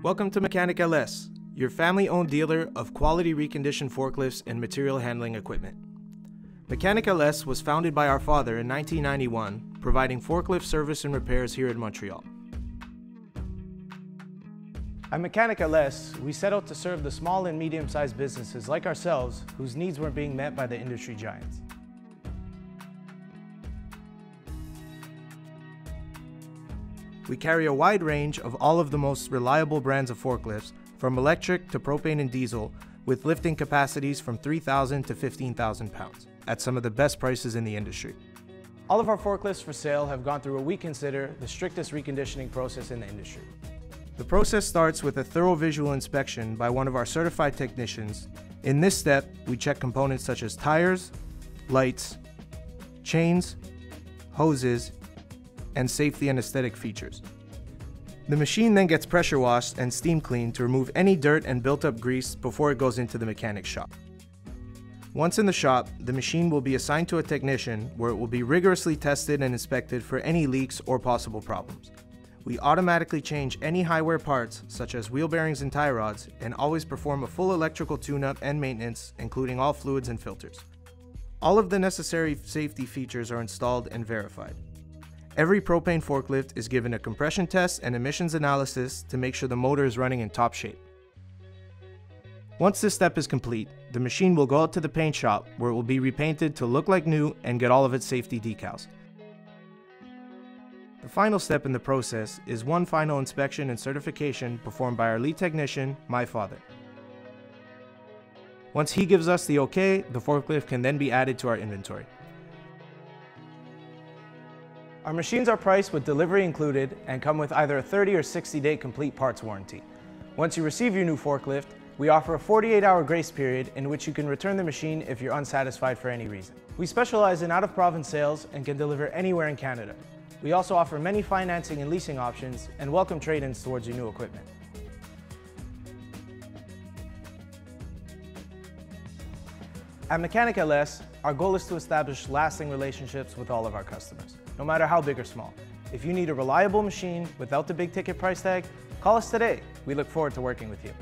Welcome to Mecanique LS, your family owned dealer of quality reconditioned forklifts and material handling equipment. Mecanique LS was founded by our father in 1991, providing forklift service and repairs here in Montreal. At Mecanique LS, we set out to serve the small and medium sized businesses like ourselves whose needs weren't being met by the industry giants. We carry a wide range of all of the most reliable brands of forklifts, from electric to propane and diesel, with lifting capacities from 3,000 to 15,000 pounds, at some of the best prices in the industry. All of our forklifts for sale have gone through what we consider the strictest reconditioning process in the industry. The process starts with a thorough visual inspection by one of our certified technicians. In this step, we check components such as tires, lights, chains, hoses, and safety and aesthetic features. The machine then gets pressure washed and steam cleaned to remove any dirt and built up grease before it goes into the mechanic shop. Once in the shop, the machine will be assigned to a technician where it will be rigorously tested and inspected for any leaks or possible problems. We automatically change any high wear parts, such as wheel bearings and tie rods, and always perform a full electrical tune-up and maintenance, including all fluids and filters. All of the necessary safety features are installed and verified. Every propane forklift is given a compression test and emissions analysis to make sure the motor is running in top shape. Once this step is complete, the machine will go out to the paint shop where it will be repainted to look like new and get all of its safety decals. The final step in the process is one final inspection and certification performed by our lead technician, my father. Once he gives us the okay, the forklift can then be added to our inventory. Our machines are priced with delivery included and come with either a 30 or 60 day complete parts warranty. Once you receive your new forklift, we offer a 48 hour grace period in which you can return the machine if you're unsatisfied for any reason. We specialize in out of province sales and can deliver anywhere in Canada. We also offer many financing and leasing options and welcome trade-ins towards your new equipment. At Mecanique LS, our goal is to establish lasting relationships with all of our customers, no matter how big or small. If you need a reliable machine without the big ticket price tag, call us today. We look forward to working with you.